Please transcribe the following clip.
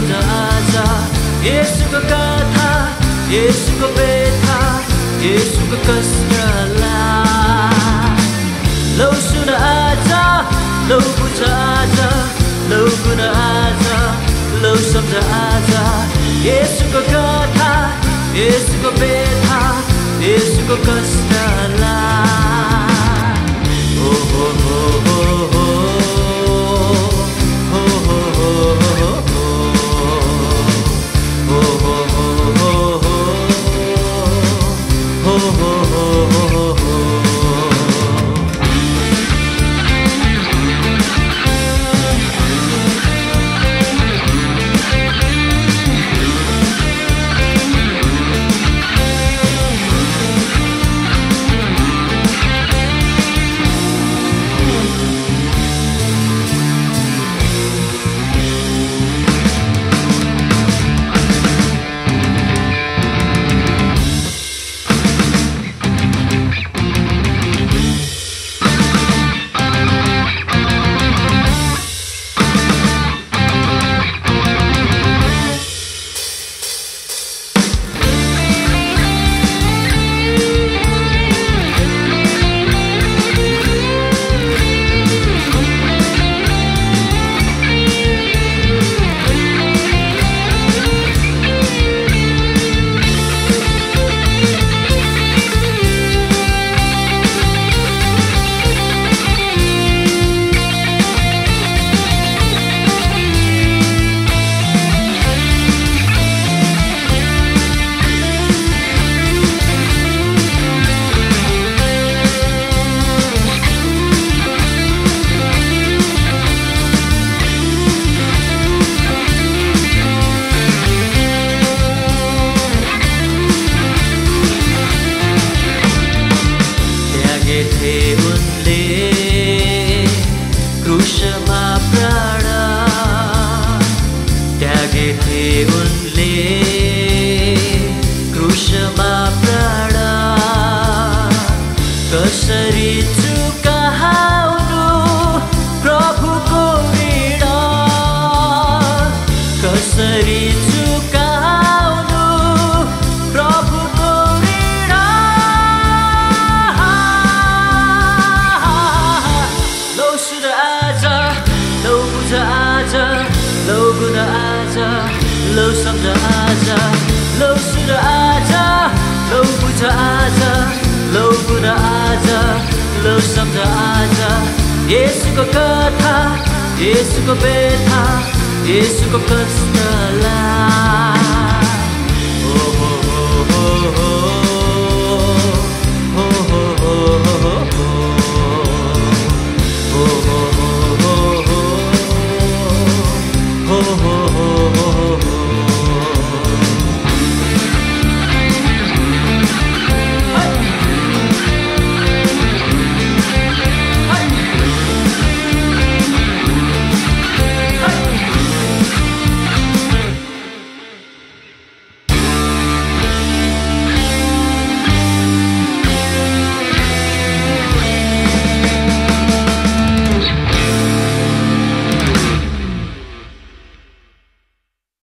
सम्झ आज यसुको कथा यसुको व्यथा यसुको कष्टलाई लौ सुन आज लौ बुझ आज लौ गुण आज लौ सम्झ आज। यसुको कथा यसुको यसुको कष्टलाई लौ आज लौ सम्झ आज लौ सुन आज लौ आज लौ गुण आज लौ आज कथा यसुको व्यथा यसुको कष्ट